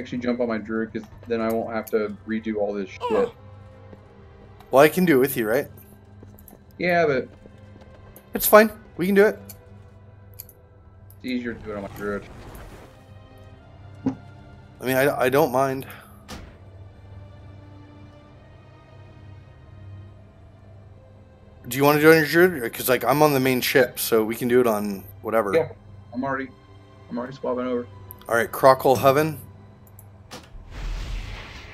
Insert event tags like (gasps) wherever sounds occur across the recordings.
Alright. I'm gonna actually jump on my druid because then I won't have to redo all this shit. Well, I can do it with you, right? Yeah, but It's fine. We can do it. it's easier to do it on my druid. I mean, I, I don't mind. Do you want to do it on your druid? Because like I'm on the main ship, so we can do it on whatever. Yeah. I'm already I'm already swapping over. All right, Krokul Hovel.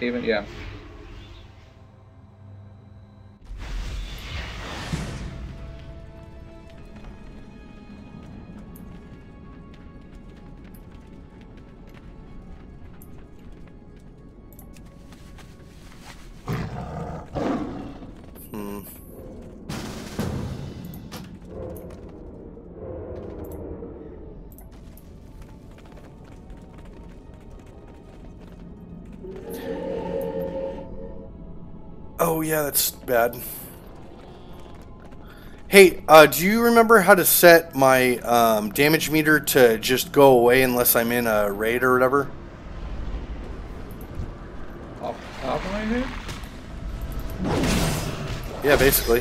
Even yeah. That's bad. Hey, uh, do you remember how to set my um, damage meter to just go away unless I'm in a raid or whatever? Off the top of my head? Yeah, basically.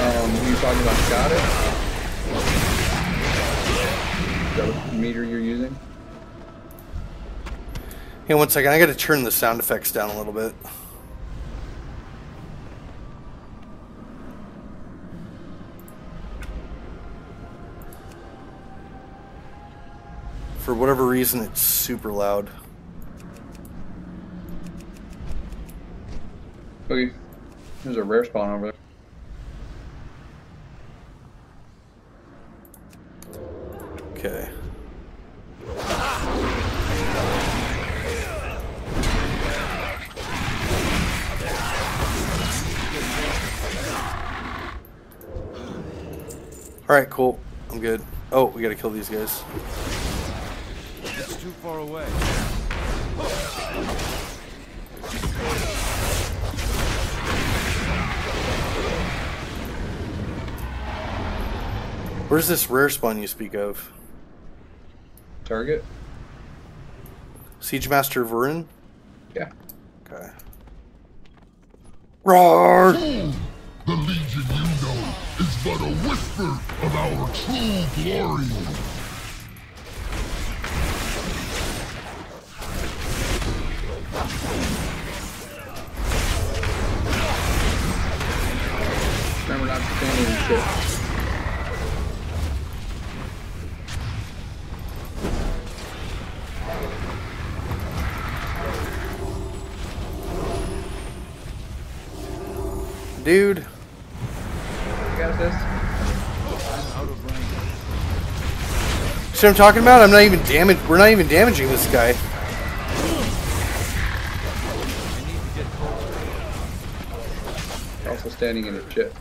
Um, you talking about got it? Is that what meter you're using? Hey, one second. I got to turn the sound effects down a little bit. For whatever reason, it's super loud. Okay. There's a rare spawn over there. Alright, cool. I'm good. Oh, we gotta kill these guys. It's too far away. Where's this rare spawn you speak of? Target? Siegemaster Voraan? Yeah. Okay. Roar! Hmm. True glory. Remember not to stand in shit. What I'm talking about? I'm not even damage. We're not even damaging this guy. I need to get closer. You're also standing in a shit.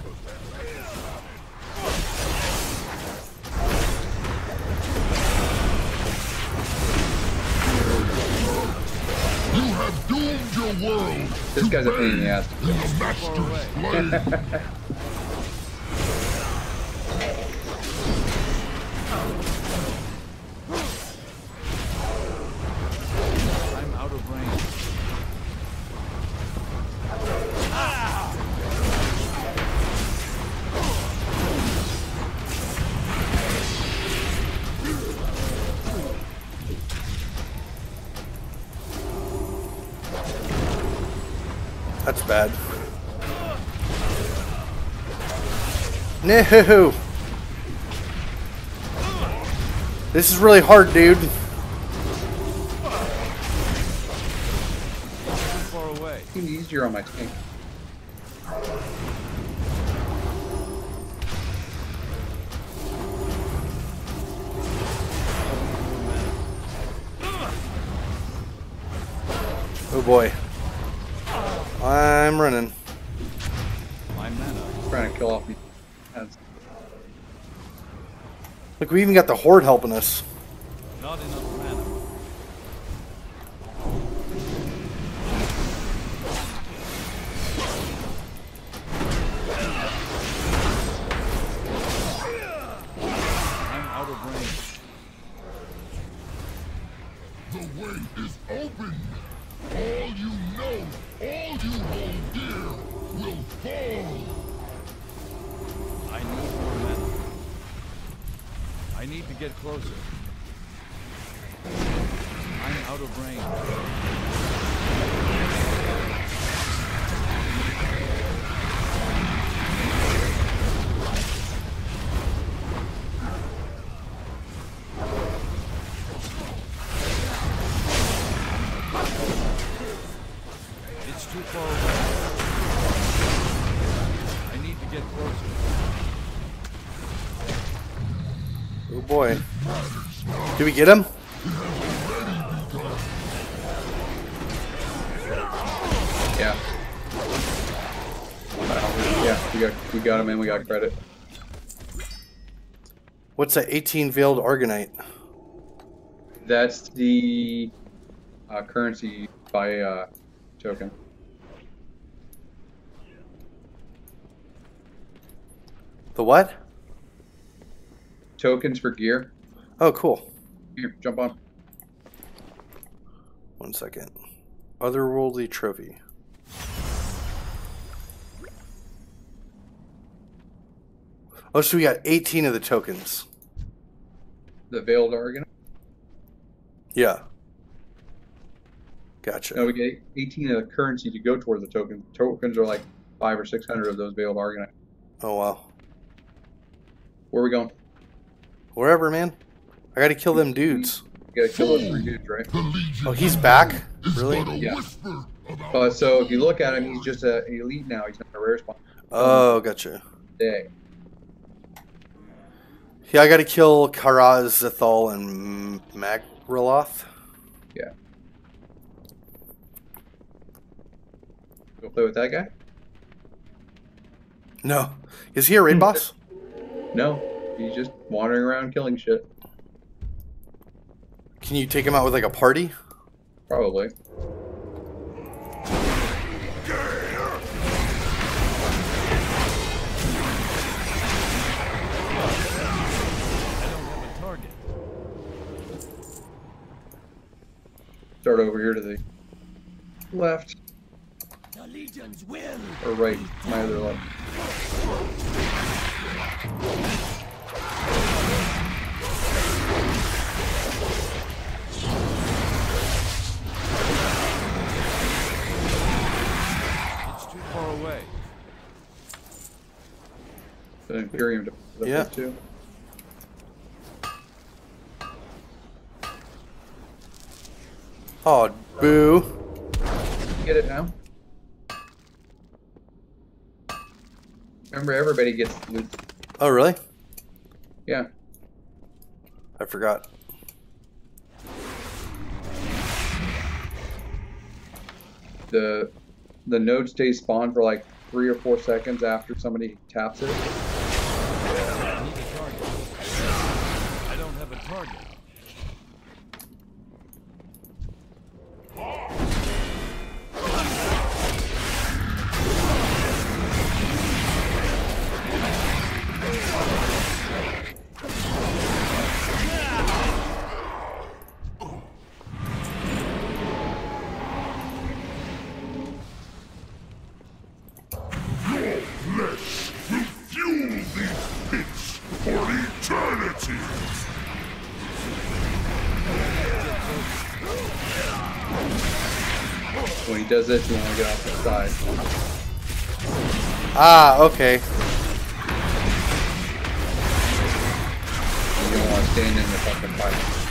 You have doomed your world This guy's a pain in the ass. (laughs) No! This is really hard, dude. We even got the horde helping us. Too far away. I need to get closer. Oh boy. Did we get him? Yeah. Wow. Yeah, we got we got him and we got credit. What's that 18 veiled Argunite? That's the uh, currency by uh, token. The what? Tokens for gear. Oh, cool. Here, jump on. One second. Otherworldly trophy. Oh, so we got 18 of the tokens. The veiled Argunite. Yeah. Gotcha. No, we get 18 of the currency to go towards the token. Tokens are like five or six hundred of those veiled Argunite. Oh, wow. Where are we going? Wherever, man. I gotta kill them dudes. We gotta kill those three dudes, right? Oh, he's back? Really? Yeah. whisper of our Uh, so if you look at him, he's just a, an elite now. He's not a rare spawn Oh, gotcha. today. Yeah, I gotta kill Karaz, Zethal, and Magraloth. Yeah. Go play with that guy? No. Is he a raid boss? No, he's just wandering around killing shit. Can you take him out with like a party? Probably. I don't have a target. Start over here to the left. The legions will. Or right, my other left. The Imperium to Yeah. too. Oh, boo. Get it now? Remember, everybody gets loot. Oh, really? Yeah. I forgot. The the node stays spawned for like three or four seconds after somebody taps it. Does this, you want to get off the side. Ah, okay. You don't want to stand in the fucking fight.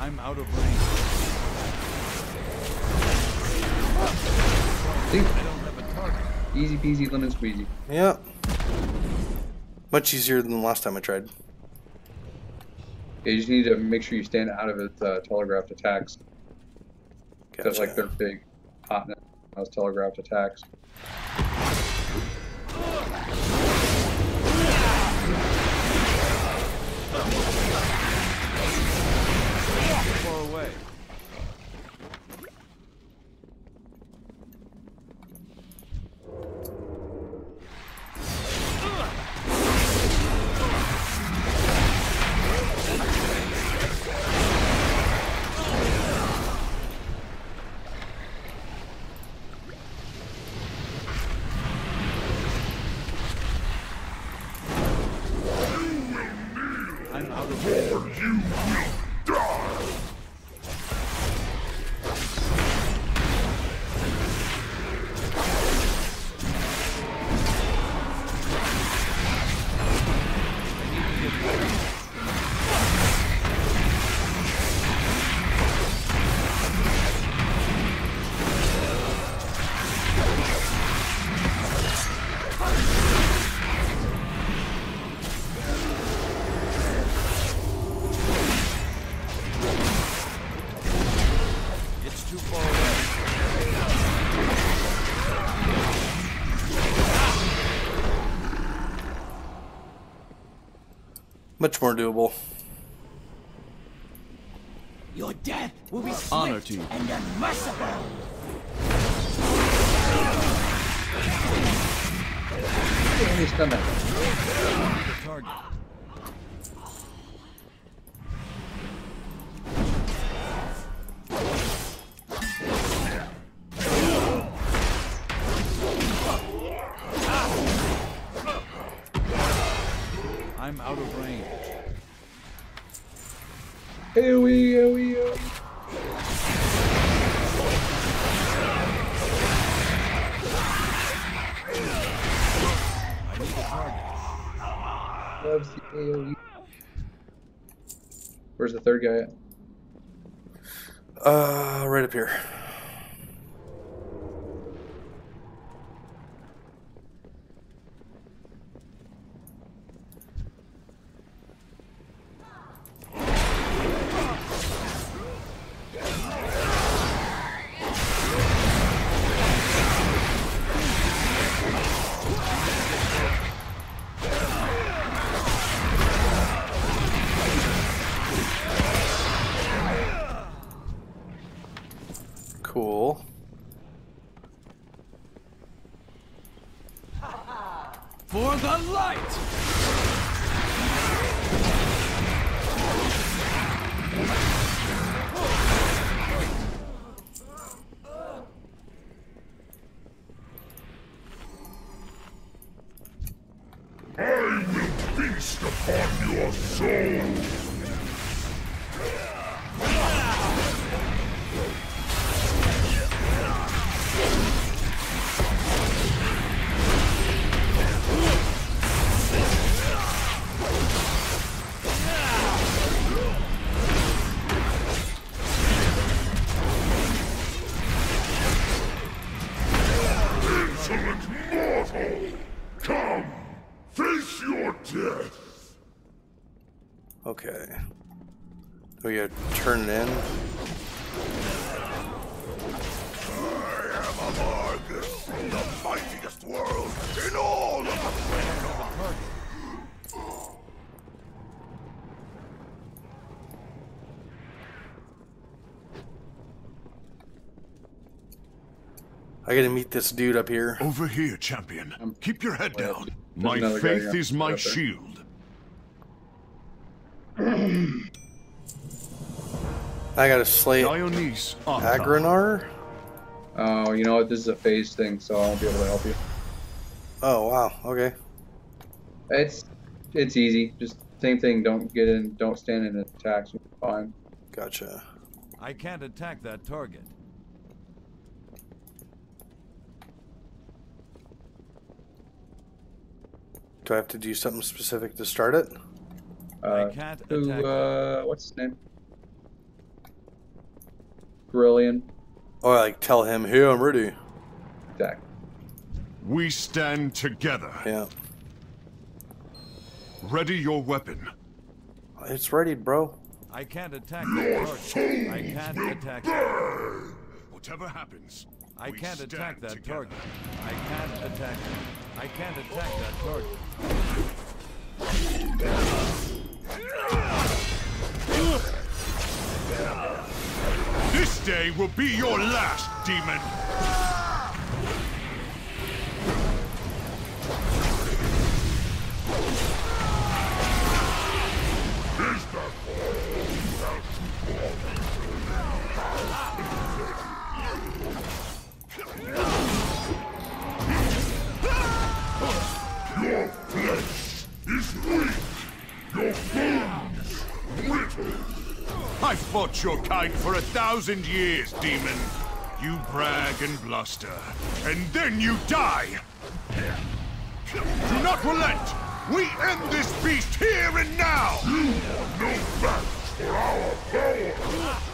I'm out of range. See? I don't have a target. Easy peasy lemon squeezy. Yeah. Much easier than the last time I tried. Yeah, you just need to make sure you stand out of its uh, telegraphed attacks. That's like their Gotcha. big hotness. Those telegraphed attacks. Much more doable. Your death will be swift Honor to you. and unmerciful. He's coming. The third guy at? Uh, right up here. Mortal! Come! Face your death! Okay. We gotta turn it in? I am the mightiest world in all of the I gotta meet this dude up here. Over here, champion. Um, Keep your head Well, down. My another guy faith here. is my Right (clears throat) shield. I gotta slay Dionys Archon. Agranar? Oh, you know what? This is a phase thing, so I won't be able to help you. Oh, wow. Okay. It's it's easy. Just same thing. Don't get in. Don't stand in attacks. You'll Fine. Gotcha. I can't attack that target. Do I have to do something specific to start it? Uh, can't who, attack uh, what's his name? Brilliant. Or like tell him, hey, I'm ready. Attack. We stand together. Yeah. Ready your weapon. It's ready, bro. I can't attack that target. I can't attack it. Whatever happens, I can't attack that together. target. I can't attack. I can't attack that target. This day will be your last, demon. Fought your kind for a thousand years, demon. You brag and bluster, and then you die! Do not relent! We end this beast here and now! You (gasps) are no match for our power!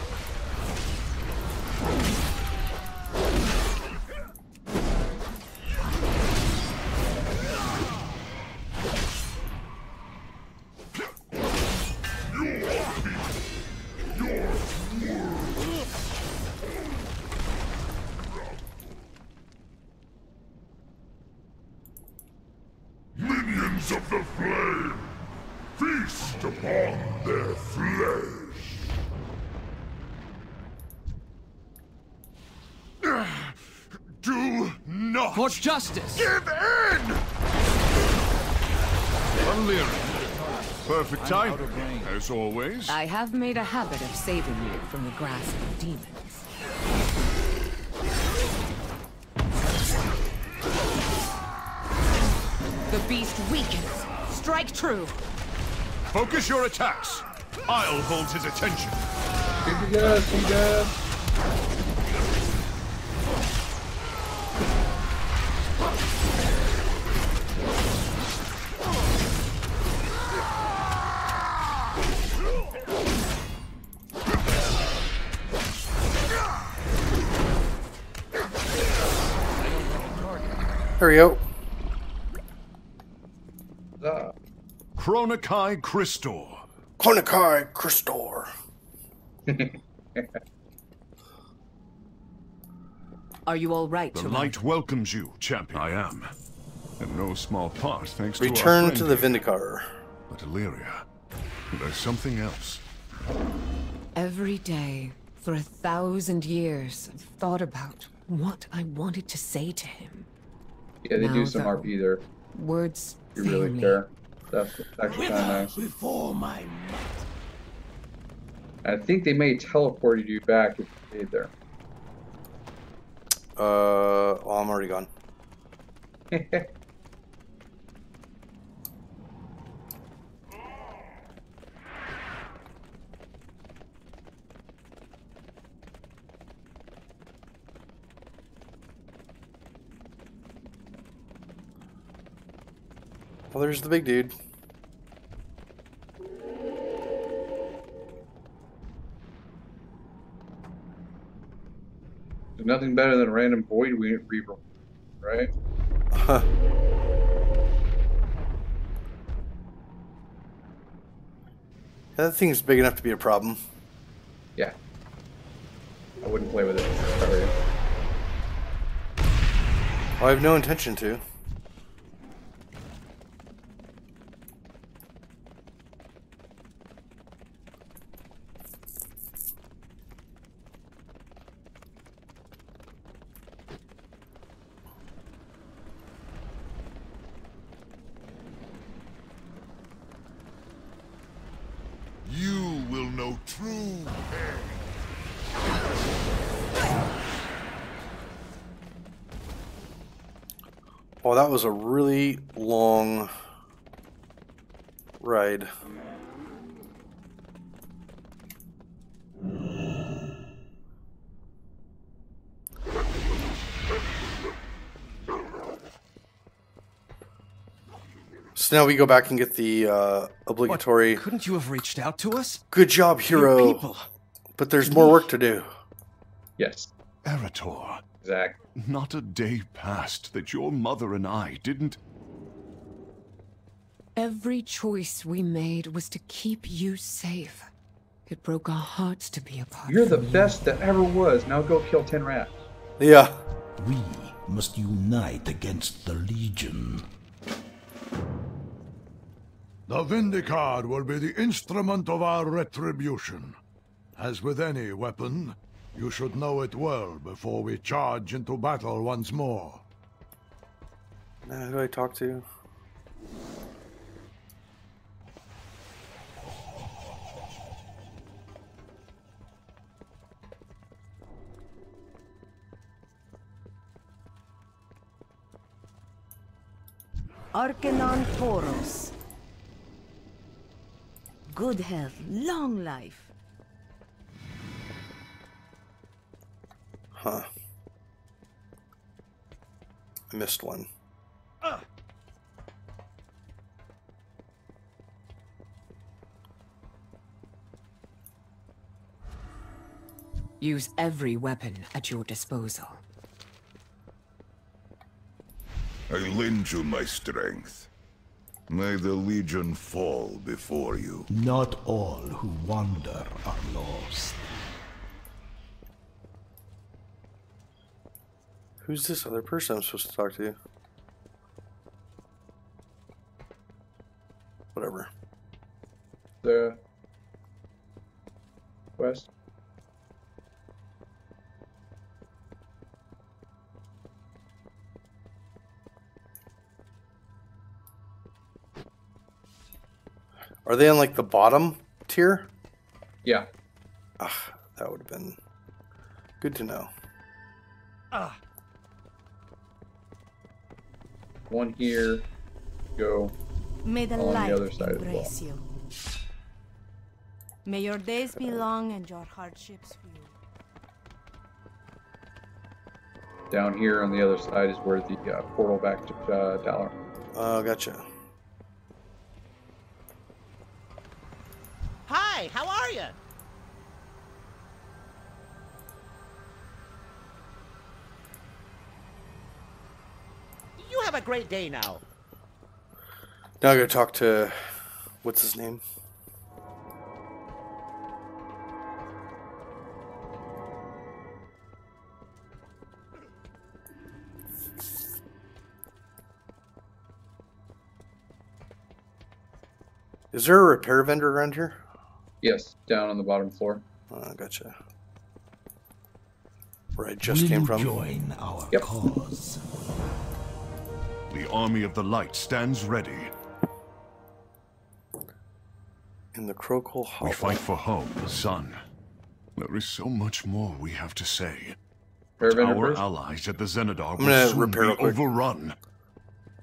Not justice! give in! Alleria. Perfect time, as always. I have made a habit of saving you from the grasp of demons. The beast weakens. Strike true. Focus your attacks. I'll hold his attention. Good to go, see There we go. Ah, Chronokai Christor. Konakai Christor. (laughs) Are you all right, The Tarai? light welcomes you, champion. I am. In no small part, thanks to our Return to the here. Vindicator. But Alleria, there's something else. Every day, for a thousand years, I've thought about what I wanted to say to him. Yeah, they do some though, RP there. Words You fail really me. care. That's actually kind of nice. before my I think they may have teleported you back if you stayed there. Uh, well, I'm already gone. (laughs) Well, there's the big dude. There's nothing better than a random void we- reaver, right? Huh. That thing's big enough to be a problem. Yeah. I wouldn't play with it. Well, I have no intention to. You will know true pain. Well, that was a really long ride. So now we go back and get the uh, obligatory. Couldn't you have reached out to us? Good job, hero. But there's more work to do. Yes, Arator, exactly. not a day passed that your mother and I didn't. Every choice we made was to keep you safe. It broke our hearts to be apart. You're the from you. best that ever was. Now go kill 10 rats. Yeah. We must unite against the Legion. The Vindicaar will be the instrument of our retribution. As with any weapon, you should know it well before we charge into battle once more. Now, who do I talk to? You? Arcanon Toros. Good health, long life. Huh. I missed one. Use every weapon at your disposal. I lend you my strength. May the Legion fall before you. Not all who wander are lost. Who's this other person I'm supposed to talk to? Whatever. The west. Are they on like the bottom tier? Yeah. Ah, that would have been good to know. One here. Go. May the On the other side as well. you. May your days be long and your hardships few. Down here on the other side is where the uh, portal back to uh, Dollar. Oh, gotcha. Hi, how are you? You have a great day now. Now I gotta talk to what's his name? Is there a repair vendor around here? Yes, down on the bottom floor. Oh, gotcha. Where I just Will came from. join our Yep. cause? The army of the light stands ready. In the Krokul Hovel. We fight for home, son. There is so much more we have to say. Repair vendor Our allies at the Xenedar will soon repair be overrun.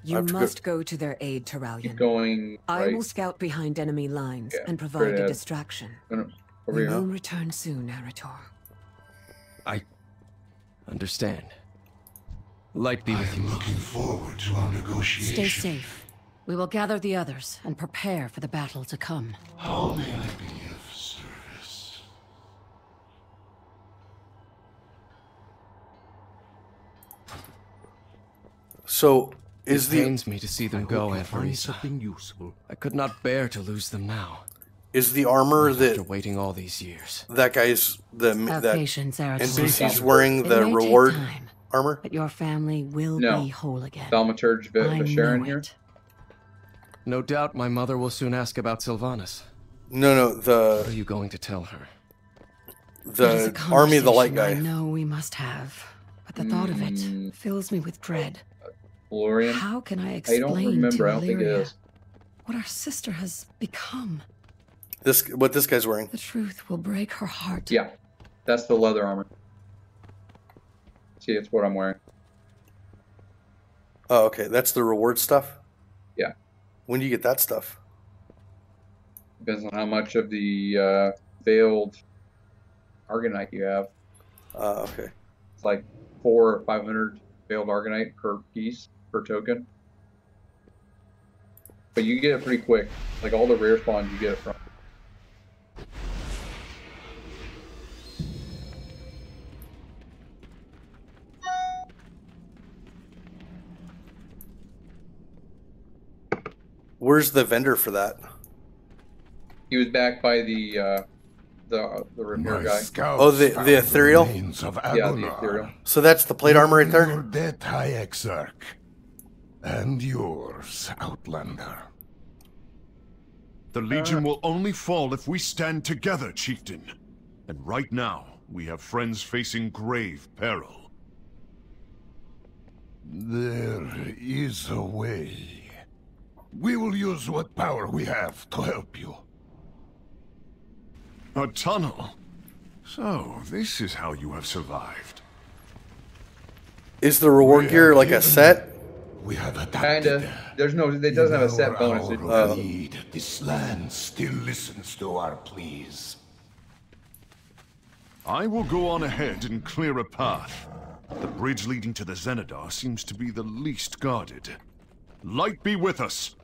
You have to go- must go to their aid, Keep Turalyon. going I will scout behind enemy lines Yeah, and provide a distraction. No, no, We will return soon, Arator. I understand. Light be with you. Looking forward to our Stay safe. We will gather the others and prepare for the battle to come. How may I be of service? So, is it the pains me to see them go, Aunt Find Marisa. something useful. I could not bear to lose them now. is the armor that after that waiting all these years. that guy's the Have that patience, Arator. NPC's wearing the reward time, armor? but your family will No. be whole again. Thaumaturge Vi- I Vashreen know here. No doubt my mother will soon ask about Sylvanas. No, no, the... What are you going to tell her? It is a the army of the light conversation guy. I know we must have, but the thought of it hmm. fills me with dread. Florian. How can I I explain don't to remember. I don't think it Alleria is. what our sister has become? This what this guy's wearing. The truth will break her heart. Yeah, that's the leather armor. See, it's what I'm wearing. Oh, okay, that's the reward stuff. Yeah. When do you get that stuff? Depends on how much of the uh, veiled Argunite you have. Uh, okay. It's like four or five hundred veiled Argunite per piece per token. But you get it pretty quick. Like all the rare spawns, you get it from. Where's the vendor for that? He was backed by the uh, the the repair My guy. Oh, the- the ethereal? remains of Yeah, the Aguilar. ethereal. So that's the plate armor right Your there. debt, High Exarch. And yours, Outlander. The Legion will only fall if we stand together, Chieftain. And right now, we have friends facing grave peril. There is a way. We will use what power we have to help you. A tunnel? So, this is how you have survived. Is the reward We gear like a set? We have adapted. Kinda. There's no. It doesn't have a set bonus. hour It, of uh, need, this land still listens to our pleas. I will go on ahead and clear a path. The bridge leading to the Xenedar seems to be the least guarded. Light be with us!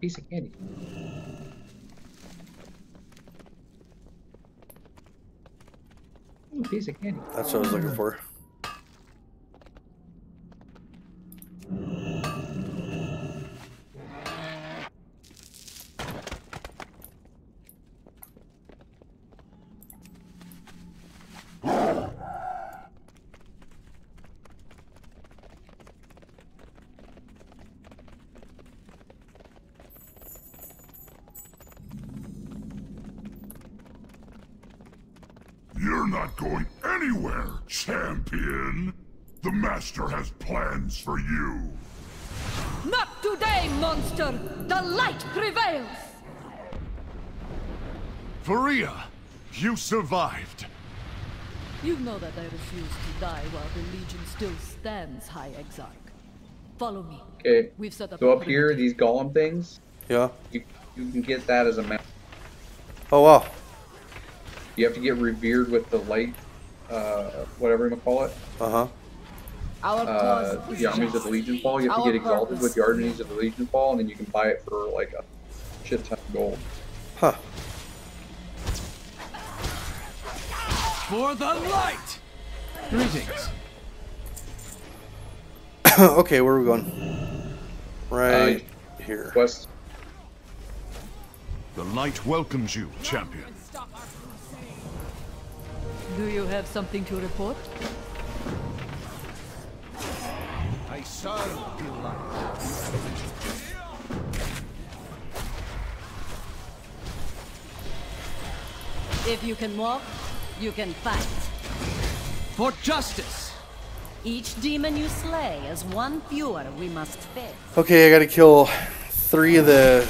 Piece of candy. Ooh, piece of candy. That's what I was looking for. Prevails! Faria, you survived. You know that I refuse to die while the Legion still stands, High Exarch. Follow me. Okay. We've set up So up here, these golem things, Yeah. you you can get that as a mount. Oh wow. You have to get revered with the light, uh, whatever you want to call it. Uh huh. Our Uh, the armies of the. Legionfall. You have to get exalted with the armies of the Legionfall, and then you can buy it for like a shit ton of gold. Huh. For the light! Greetings. (coughs) okay, where are we going? Right here. West. The light welcomes you, champion. Do you have something to report? I serve the light. If you can walk, you can fight. For justice! Each demon you slay is one fewer we must face. Okay, I gotta kill three of the.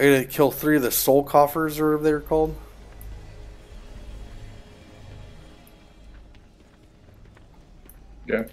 I gotta kill three of the soul coffers, or whatever they're called. Yeah.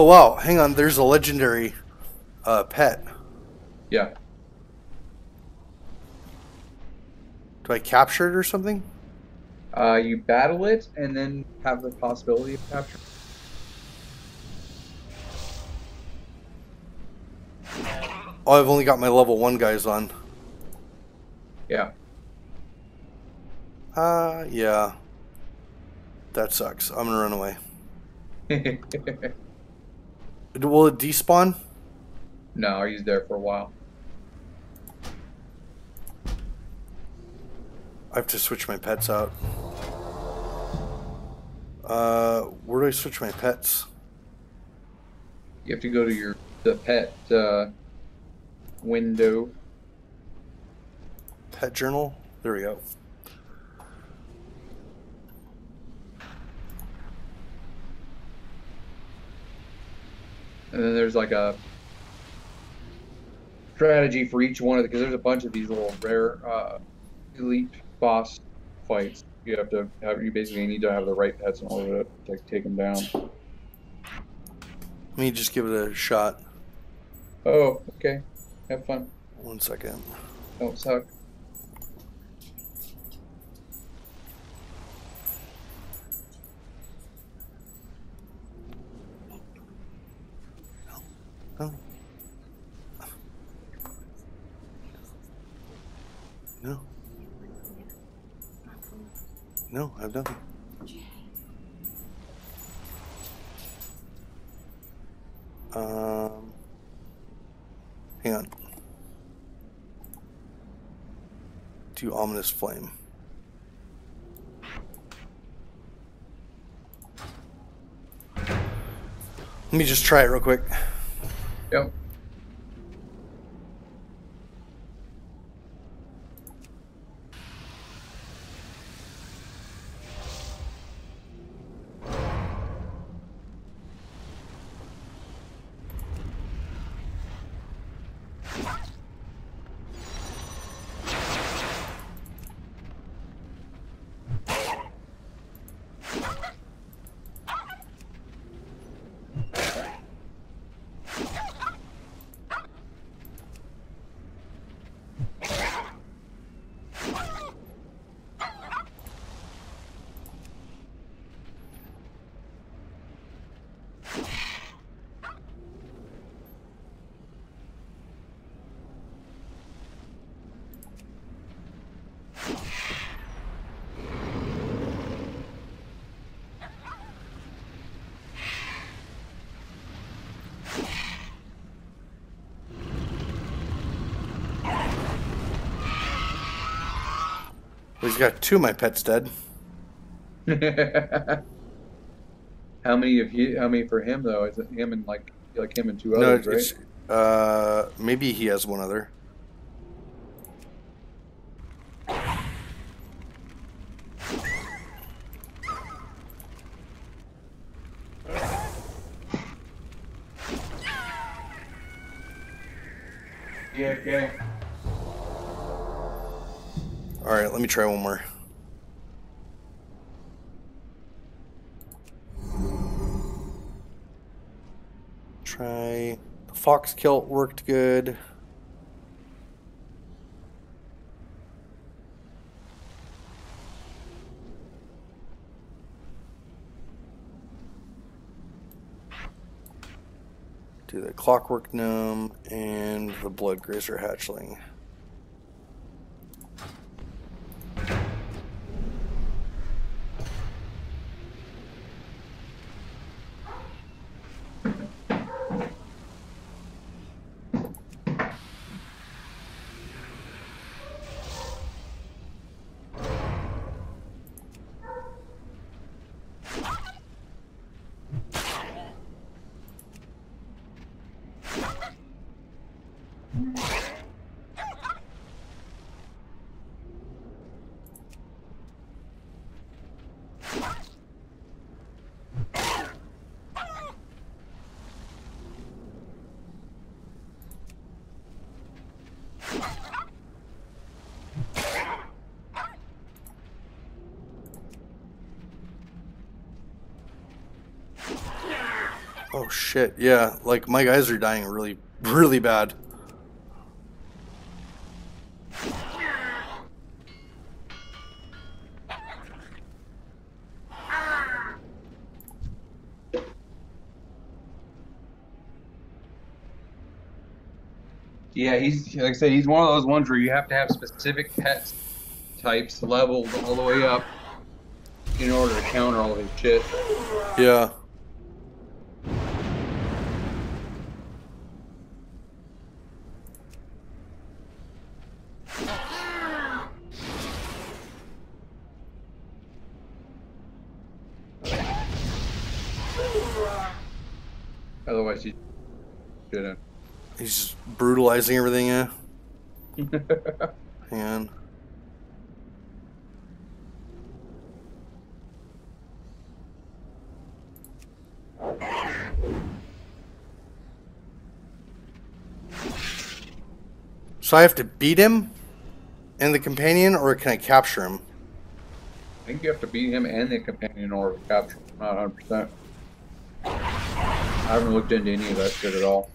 Oh wow, hang on. There's a legendary uh, pet. Yeah. Do I capture it or something? Uh, you battle it and then have the possibility of capture. Oh, I've only got my level one guys on. Yeah. Uh, yeah. That sucks. I'm gonna run away. (laughs) Will it despawn? no, he's there for a while. I have to switch my pets out. Uh, where do I switch my pets? You have to go to your the pet uh, window. Pet journal? There we go. And then there's like a strategy for each one of the because there's a bunch of these little rare uh, elite boss fights. You have to have you basically need to have the right pets in order to like take them down. Let me just give it a shot. Oh, okay. Have fun. One second. Don't suck. No. No. No, I've nothing. Um, hang on. Do ominous flame. Let me just try it real quick. Yep. He's got two of my pets dead. (laughs) how many of you? How many for him though? Is it him and like like him and two No, others, it's, right? uh, maybe he has one other. Try one more. Try the fox kilt worked good. Do the clockwork gnome and the Bloodgazer hatchling. Oh shit, yeah, like my guys are dying really, really bad. Yeah, he's like I said, he's one of those ones where you have to have specific pet types leveled all the way up in order to counter all his shit. Yeah. Otherwise, he shouldn't. He's just brutalizing everything, yeah. (laughs) Hang on. So I have to beat him and the companion, or can I capture him? I think you have to beat him and the companion or capture him. Not 100. percent I haven't looked into any of that shit at all.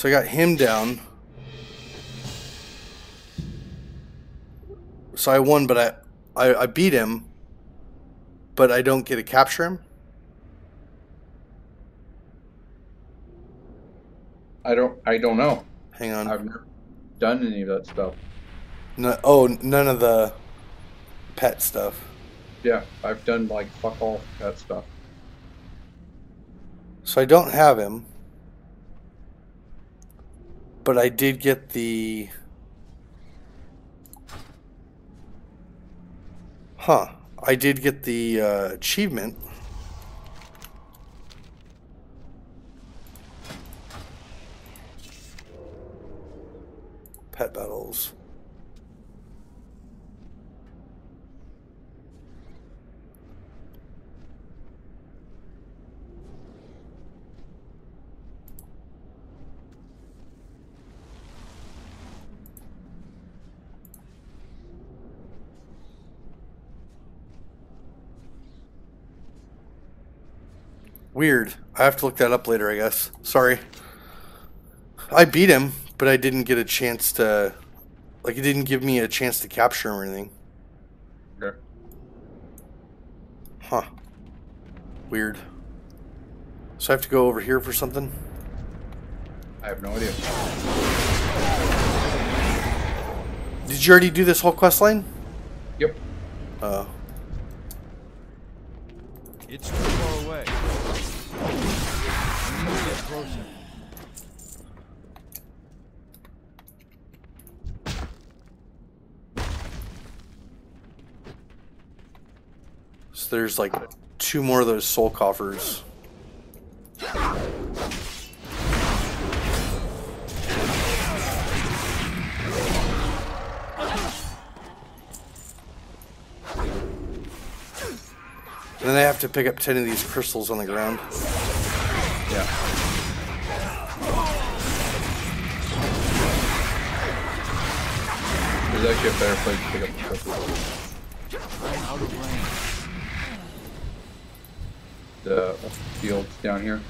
So I got him down. So I won, but I, I, I beat him, but I don't get to capture him. I don't. I don't know. Hang on. I've never done any of that stuff. No, oh, none of the pet stuff. Yeah, I've done like fuck all that stuff. So I don't have him. But I did get the. Huh. I did get the uh, achievement. Pet battles. Weird. I have to look that up later, I guess. Sorry. I beat him, but I didn't get a chance to. Like, it didn't give me a chance to capture him or anything. Okay. Huh. Weird. So I have to go over here for something? I have no idea. Did you already do this whole quest line? Yep. Uh. It's So there's like two more of those soul coffers. And then I have to pick up 10 of these crystals on the ground. Yeah. There's actually a better place to pick up the crystals. Uh, the fields down here.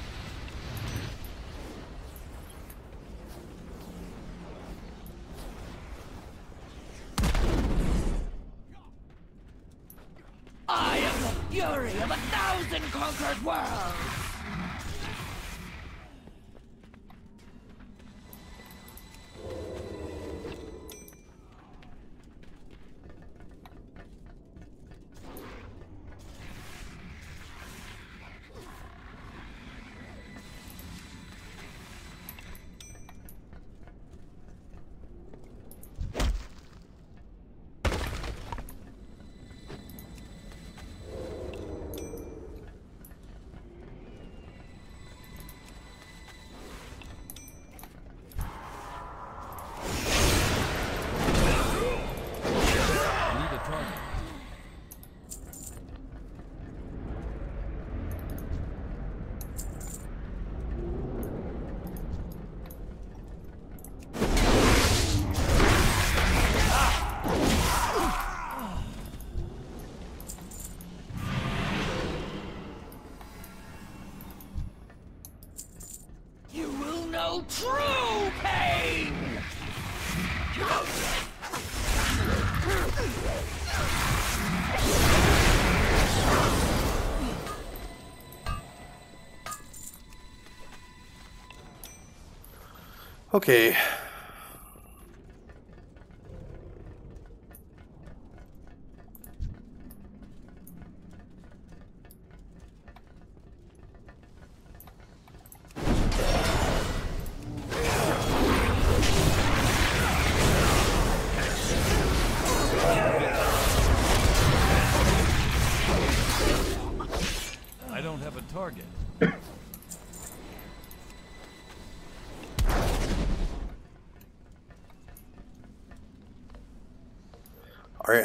Know true pain! Okay.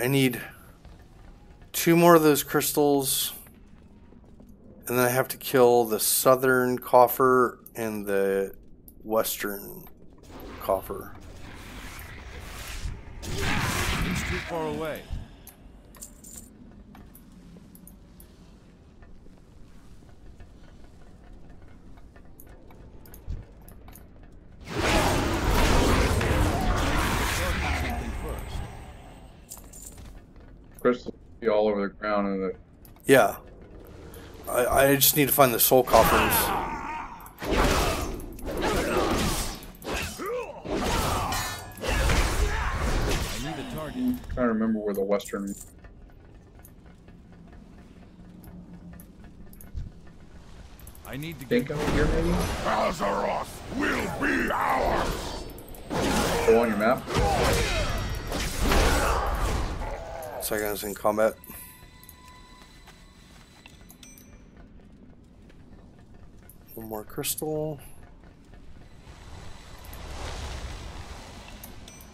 I need two more of those crystals. And then I have to kill the southern coffer and the western coffer. Too far away. Something first. Crystals be all over the ground and the Yeah. I, I just need to find the soul coffers. I need a target. trying to remember where the western I need to think get out here maybe. Azeroth will be ours! Go on your map. Second is in combat. More crystal.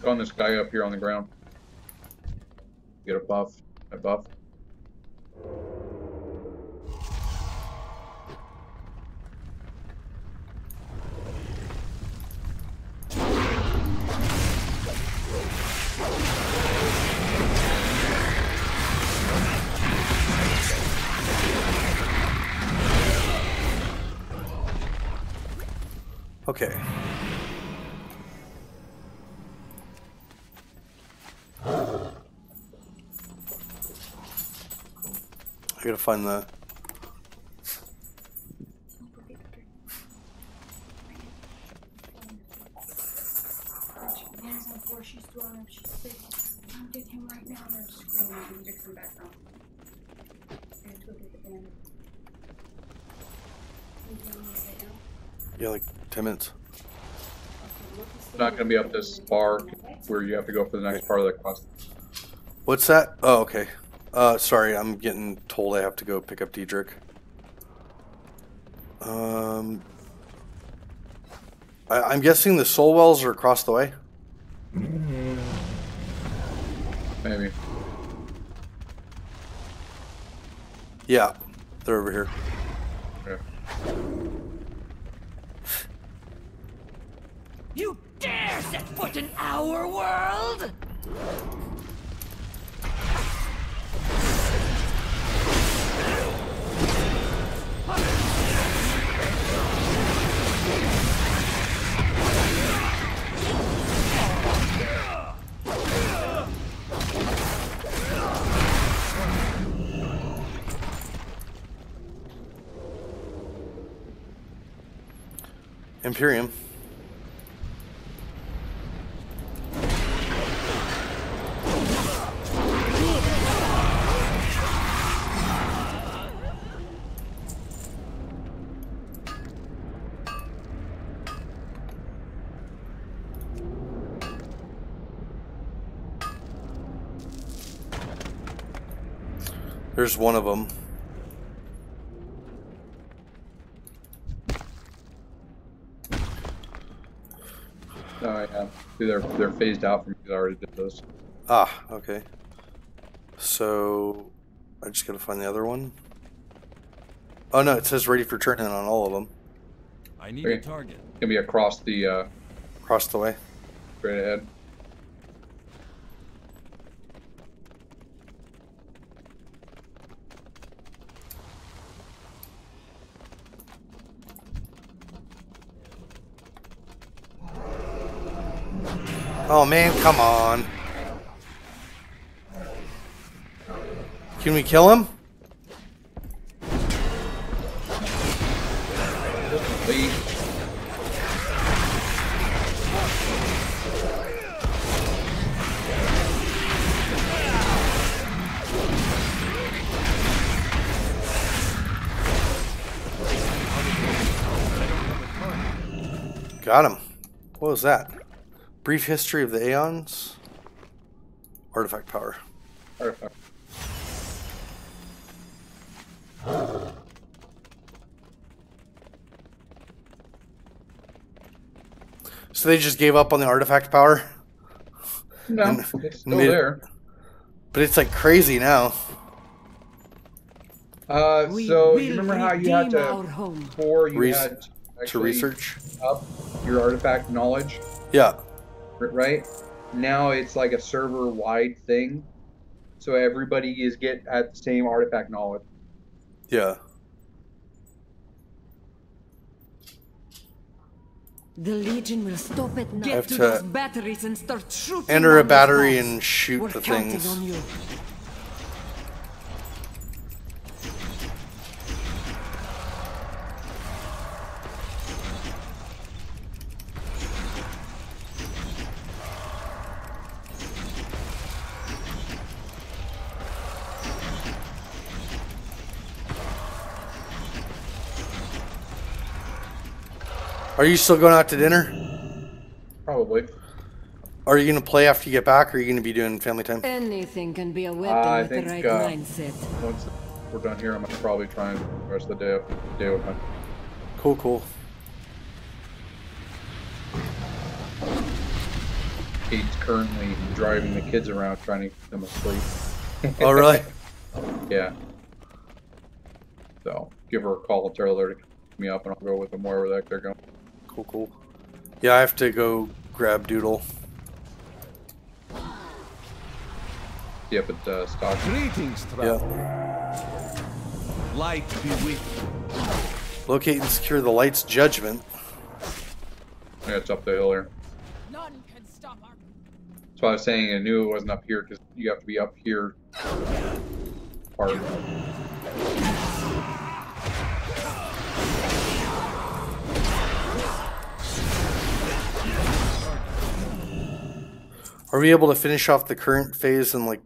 On this guy up here on the ground. Get a buff. A buff. Okay. I gotta find the. she's throwing up, she's sick. Come get him right now. They're screaming. I need to come back home. I have to go get the bandit. Can you tell me right now? Yeah, like 10 minutes. It's not going to be up this far where you have to go for the next part of the quest. What's that? Oh, okay. Uh, sorry, I'm getting told I have to go pick up Diedrich. Um, I, I'm guessing the soul wells are across the way. Maybe. Yeah, they're over here. Okay. You dare set foot in our world? Imperium. There's one of them. No, yeah. They're, they're phased out from because I already did those. Ah, okay. So, I just gotta find the other one. Oh no, it says ready for turn-in on all of them. I need Okay. a target. It's going to be across the, uh, Across the way. straight ahead. Oh man, come on. Can we kill him? Got him. What was that? Brief history of the Aeons? Artifact power. Artifact. So they just gave up on the artifact power? No, And it's still made it- there. But it's like crazy now. Uh, so you remember how you had to our home. before you Res- had to actually research? up your artifact knowledge, Yeah. R- right? Now it's like a server-wide thing, so everybody is get at the same artifact knowledge. Yeah. The Legion will stop at night. Get to, to those batteries and start shooting. Enter a battery and shoot We're the counting things. Are you still going out to dinner? Probably. Are you gonna play after you get back, or are you gonna be doing family time? Anything can be a weapon I with think the right uh, mindset. once we're done here, I'm gonna probably try and spend the rest of the day, day with my Cool, cool. Kate's currently driving the kids around trying to get them asleep. Oh, really? (laughs) yeah. So give her a call and tell her to pick me up, and I'll go with them wherever the heck they're going. Cool, cool. Yeah, I have to go grab Doodle. Yeah, but uh, stock. Greetings, traveler. Light be with you. Locate and secure the light's judgment. Yeah, it's up the hill here. None can stop our So I was saying I knew it wasn't up here because you have to be up here. Part. Are we able to finish off the current phase in like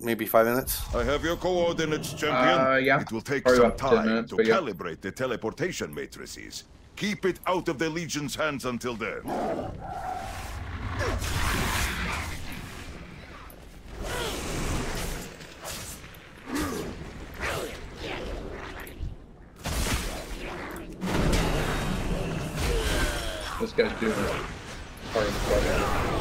maybe five minutes? I have your coordinates, champion. Uh, yeah. It will take Probably some time minutes, to but yeah. calibrate the teleportation matrices. Keep it out of the Legion's hands until then. This guy's doing part of the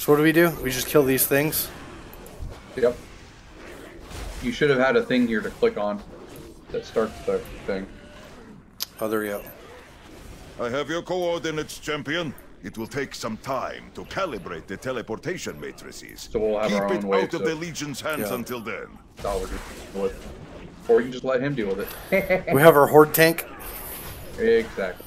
So what do we do? We just kill these things? Yep. You should have had a thing here to click on that starts the thing. Oh, there we go. I have your coordinates, champion. It will take some time to calibrate the teleportation matrices. So we'll have Keep our it own way out of to- the Legion's hands Yeah. until then. That's all we're just dealing with. Or you can just let him deal with it. (laughs) We have our horde tank. Exactly.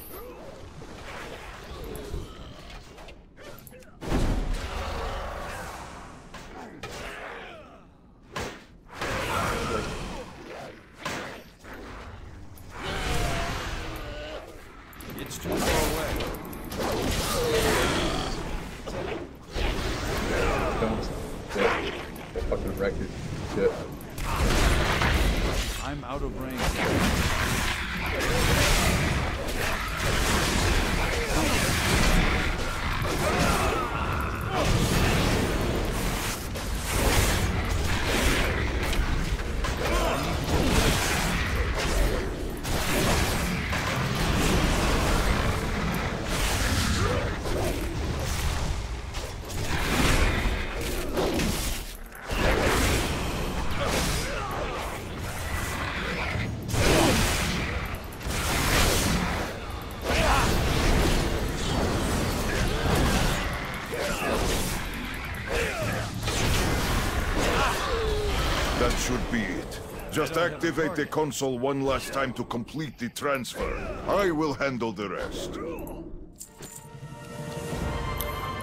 Activate the console one last time to complete the transfer. I will handle the rest.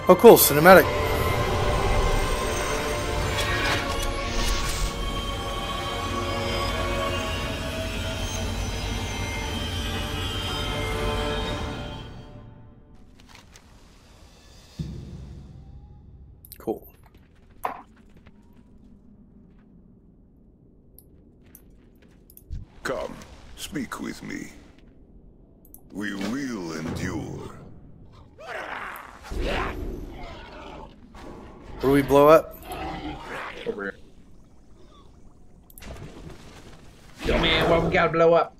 Oh, cool. Cinematic. Do we blow up? Over here. Yo, man, what we gotta blow up?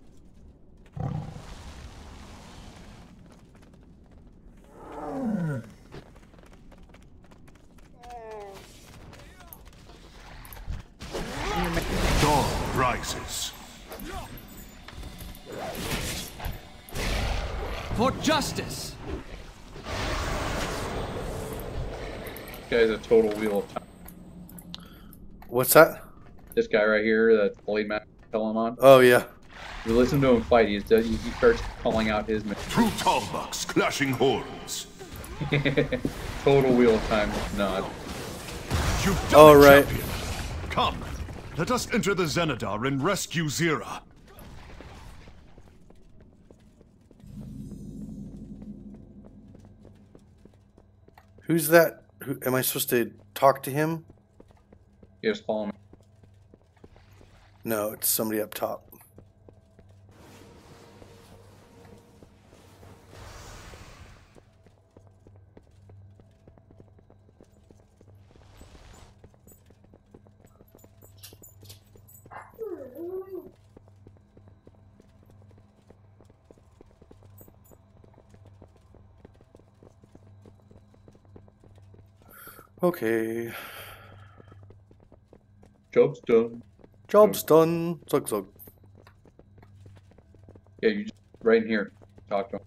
Dawn rises. For justice! Guy's a total wheel of time. What's that? This guy right here, that Blade Matt telling on. Oh, yeah. You listen to him fight, he's, he, he starts calling out his men. Through Talbuk's clashing horns. (laughs) total wheel of time nod. You've done Oh, it, right. champion. Come, let us enter the Xenedar and rescue Xe'ra. Who's that? Who, am I supposed to talk to him? Yes, follow me. No, it's somebody up top. Okay. Job's done. Job's done. Zug zug. Yeah, you just right in here. Talk to him.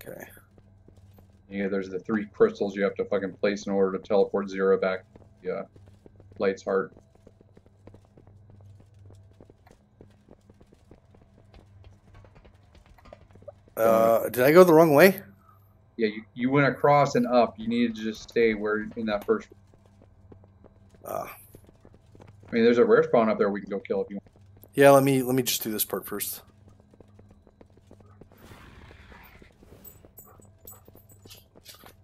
Okay. Yeah, there's the three crystals you have to fucking place in order to teleport Zero back. Yeah, Light's heart. Uh, did I go the wrong way? Yeah, you, you went across and up. You needed to just stay where in that first. Uh, I mean, there's a rare spawn up there we can go kill if you want. yeah, let me let me just do this part first.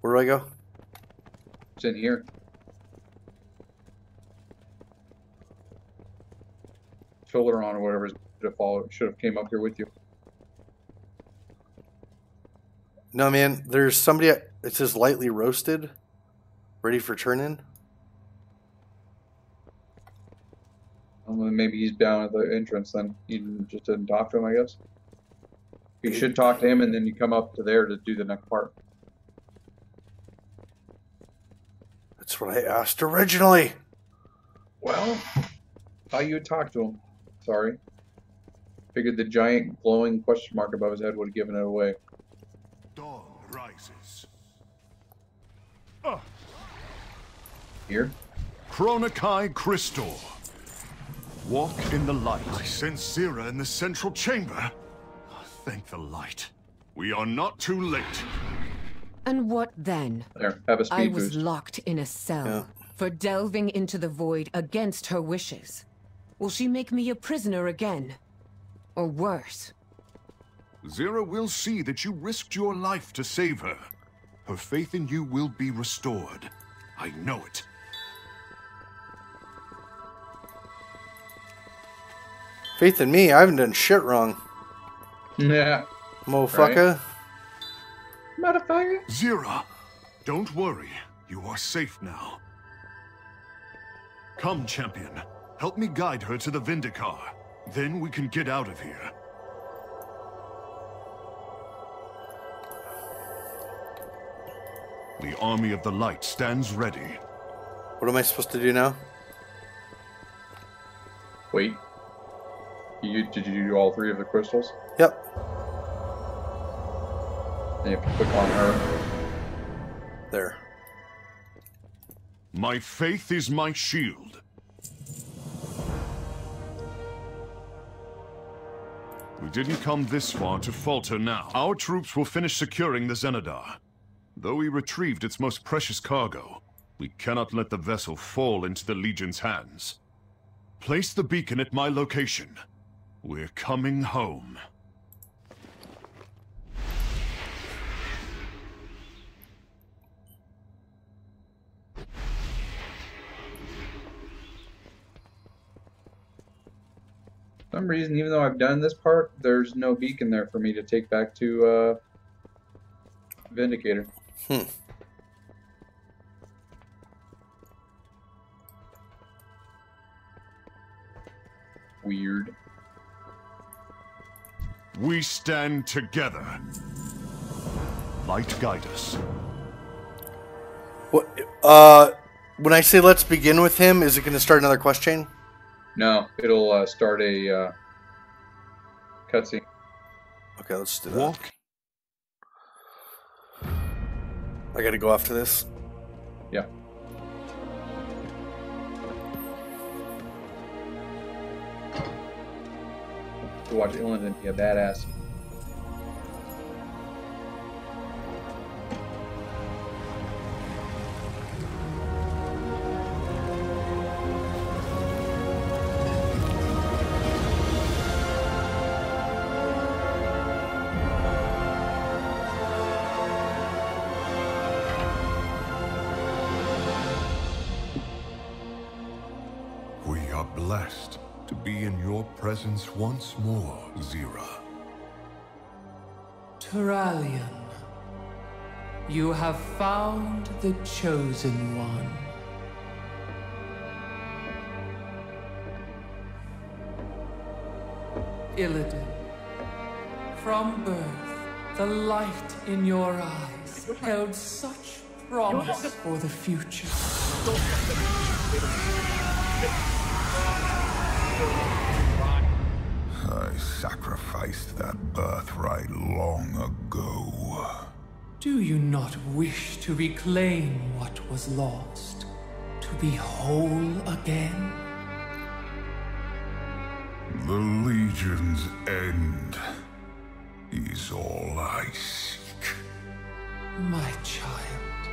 Where do I go? It's in here. Filter on or whatever should have followed. Should have came up here with you. No, man. There's somebody. It says lightly roasted, ready for turn in. Well, maybe he's down at the entrance. Then you just didn't talk to him, I guess. You should talk to him, and then you come up to there to do the next part. That's what I asked originally. Well, thought you would talk to him. Sorry. Figured the giant glowing question mark above his head would have given it away. Here? Chronokai Crystal. Walk in the light. I sense Xe'ra in the central chamber. Thank the light. We are not too late. And what then? There, have a speed I was boost. locked in a cell Yeah. for delving into the void against her wishes. Will she make me a prisoner again? Or worse? Xe'ra will see that you risked your life to save her. Her faith in you will be restored. I know it. Faith in me. I haven't done shit wrong, Yeah. motherfucker. Motherfucker. Xe'ra, don't worry. You are safe now. Come, champion. Help me guide her to the Vindicaar. Then we can get out of here. The Army of the Light stands ready. What am I supposed to do now? Wait. You did you do all three of the crystals? Yep. Then you have to click on her. There. My faith is my shield. We didn't come this far to falter now. Our troops will finish securing the Xenedar. Though we retrieved its most precious cargo, we cannot let the vessel fall into the Legion's hands. Place the beacon at my location. We're coming home. For some reason, even though I've done this part, there's no beacon there for me to take back to uh, Vindicator. Hmm. Weird. We stand together. Light guide us. What? Uh, when I say let's begin with him, is it going to start another quest chain? No, it'll uh, start a uh, cutscene. Okay, let's do that. Walk. I got to go after this. To watch Illidan be a badass. Presence once more, Xe'ra. Turalyon, you have found the Chosen One. Illidan, from birth, the light in your eyes held such promise for the future. I sacrificed that birthright long ago. Do you not wish to reclaim what was lost? To be whole again? The Legion's end is all I seek. My child,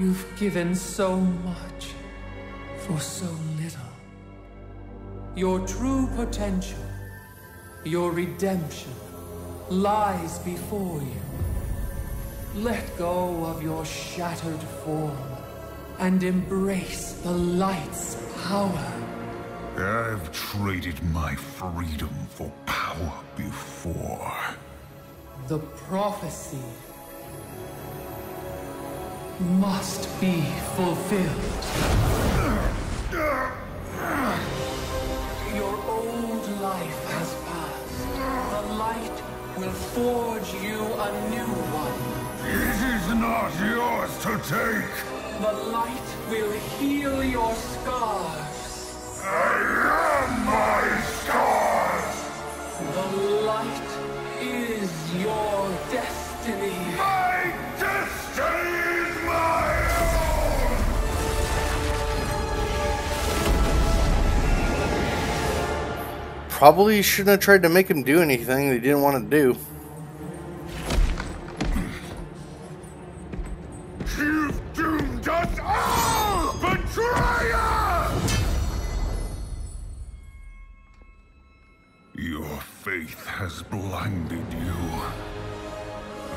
you've given so much for so little. Your true potential, your redemption, lies before you. Let go of your shattered form and embrace the light's power. I've traded my freedom for power before. The prophecy must be fulfilled. Your old life has light will forge you a new one. It is not yours to take. The light will heal your scars. I am my scars. The light is your destiny. My destiny Probably shouldn't have tried to make him do anything they didn't want to do. You've doomed us all, betrayer! Your faith has blinded you.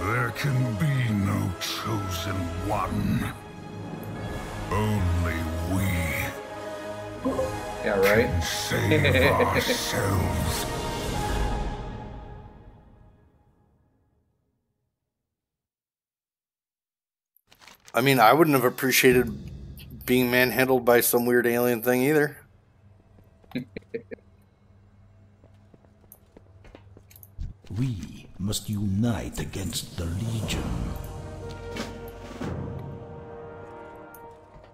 There can be no chosen one. Only we Yeah, right? can save ourselves. I mean, I wouldn't have appreciated being manhandled by some weird alien thing either. (laughs) We must unite against the Legion.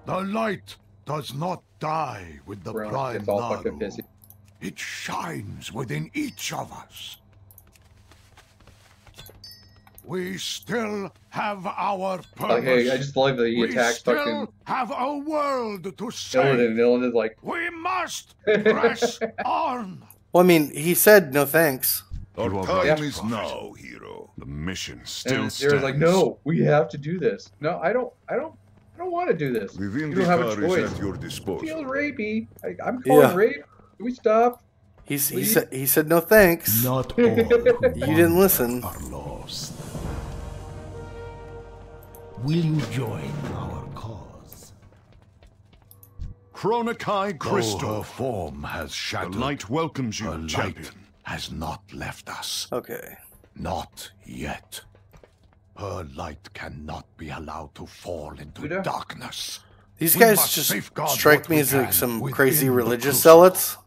The light does not die with the Bro, prime it's Naaru. It shines within each of us. We still have our purpose. Like, hey, I just love that he we attacks still fucking have a world to save. Illidan. Illidan is like, We must (laughs) press on. Well, I mean, he said no thanks. Our time right, is now, hero. The mission still and stands. Like, no, we have to do this. No, I don't, I don't, I don't want to do this. The You don't have a Vindicator choice. at your disposal. feels rapey. I, I'm calling Yeah. rape. Can we stop? He's, he said he said no thanks. Not (laughs) all You didn't listen. are lost. Will you join our cause? Chronokai Though Crystal. her form has shattered. The light welcomes you, her light has not left us. Okay. Not yet. Her light cannot be allowed to fall into Buddha? darkness. These We guys just strike me as like some crazy religious zealots.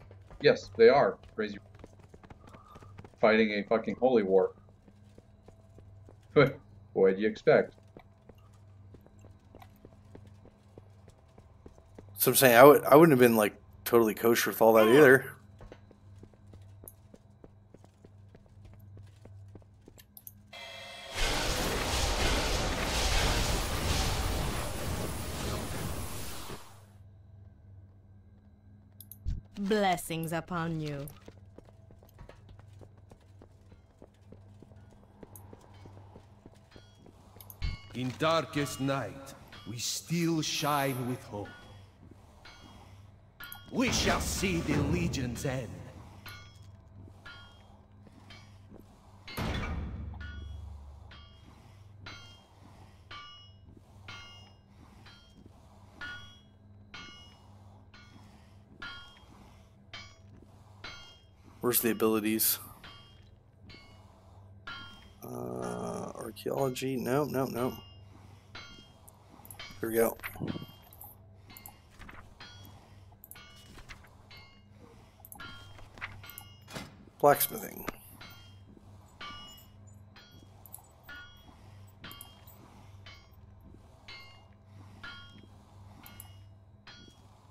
Yes, they are crazy. Fighting a fucking holy war. (laughs) What do you expect? So I'm saying I would I wouldn't have been like totally kosher with all that ah! either. Blessings upon you. In darkest night, we still shine with hope. We shall see the Legion's end. Where's the abilities? Uh, archaeology? No, no, no. Here we go. Blacksmithing.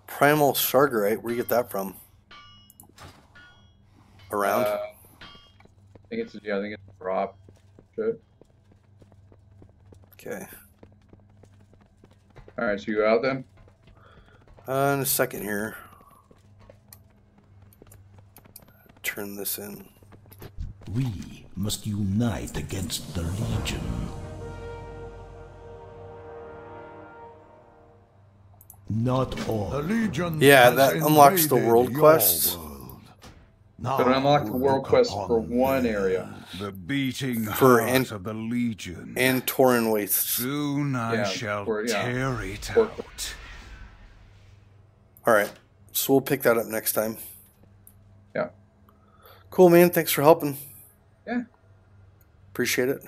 Primal Sargerite, where you get that from? Around? Uh, I think it's yeah, I think it's a drop. Shit. Okay. All right, so you out then? Uh, in a second here. Turn this in. We must unite against the Legion. Not all. The Legion Yeah, that unlocks the world your quest. World. So it the world quest for one area. The beating For heart an- of the Legion. Antoran Wastes. Soon I Yeah, shall for- yeah. tear it For- out. Alright. So we'll pick that up next time. Yeah. Cool, man. Thanks for helping. Yeah. Appreciate it.